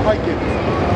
の背景です。